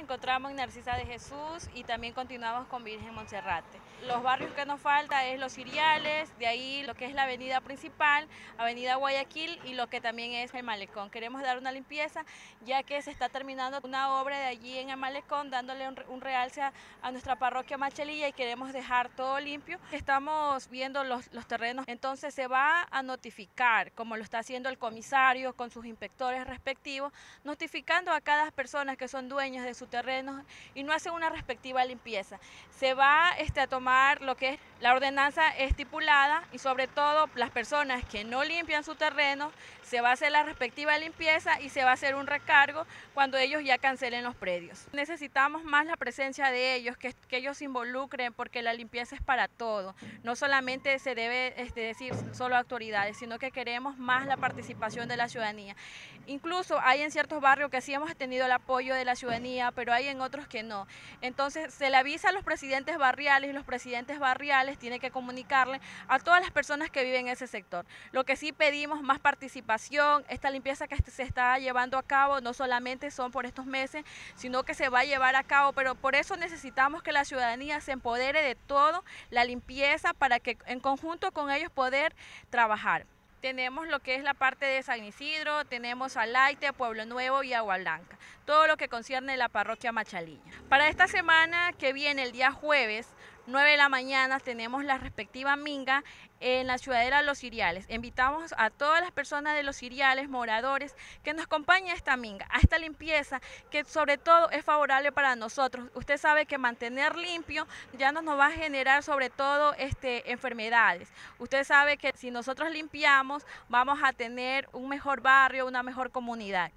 encontramos en Narcisa de Jesús y también continuamos con Virgen Monserrate. Los barrios que nos falta es Los Ciriales, de ahí lo que es la avenida principal, avenida Guayaquil y lo que también es el Malecón. Queremos dar una limpieza ya que se está terminando una obra de allí en el Malecón dándole un, realce a, nuestra parroquia Machelilla y queremos dejar todo limpio. Estamos viendo los, los terrenos, entonces se va a notificar, como lo está haciendo el comisario con sus inspectores respectivos, notificando a cada persona que son dueños de su terreno y no hacen una respectiva limpieza. Se va este, a tomar lo que es la ordenanza estipulada y sobre todo las personas que no limpian su terreno, se va a hacer la respectiva limpieza y se va a hacer un recargo cuando ellos ya cancelen los predios. Necesitamos más la presencia de ellos, que, que ellos se involucren porque la limpieza es para todo. No solamente se debe este, decir solo autoridades, sino que queremos más la participación de la ciudadanía. Incluso hay en ciertos barrios que sí hemos tenido el apoyo de la ciudadanía, pero hay en otros que no. Entonces se le avisa a los presidentes barriales y los presidentes barriales tienen que comunicarle a todas las personas que viven en ese sector. Lo que sí pedimos más participación, esta limpieza que se está llevando a cabo no solamente son por estos meses, sino que se va a llevar a cabo, pero por eso necesitamos que la ciudadanía se empodere de todo, la limpieza, para que en conjunto con ellos poder trabajar. Tenemos lo que es la parte de San Isidro, tenemos Alaite, Pueblo Nuevo y Agua Blanca. Todo lo que concierne la parroquia Machalilla. Para esta semana que viene, el día jueves, 9 de la mañana tenemos la respectiva minga en la ciudadela Los Ciriales. Invitamos a todas las personas de Los Ciriales, moradores, que nos acompañen a esta minga, a esta limpieza que sobre todo es favorable para nosotros. Usted sabe que mantener limpio ya no nos va a generar sobre todo este, enfermedades. Usted sabe que si nosotros limpiamos vamos a tener un mejor barrio, una mejor comunidad.